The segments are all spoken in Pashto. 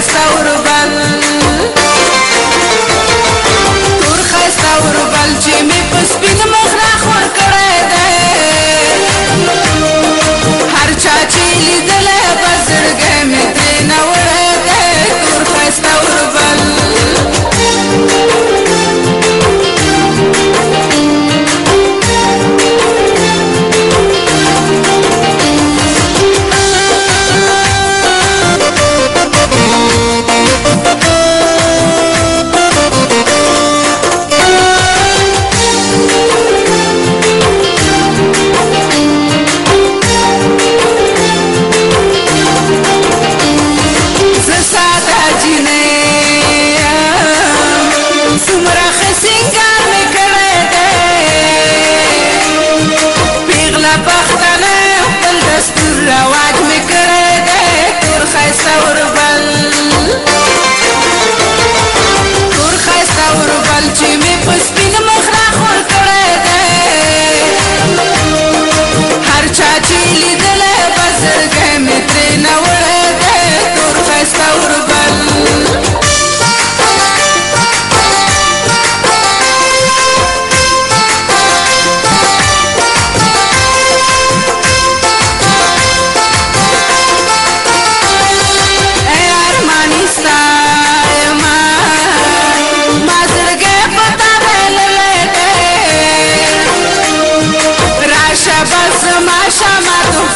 Saurabala Amen.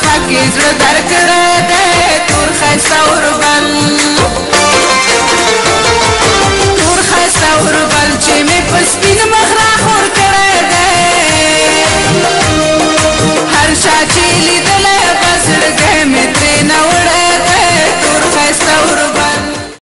پاکي زړه درکړه ده تور خیسه اوربل تور خیسه اوربل چې مې په سپین مخ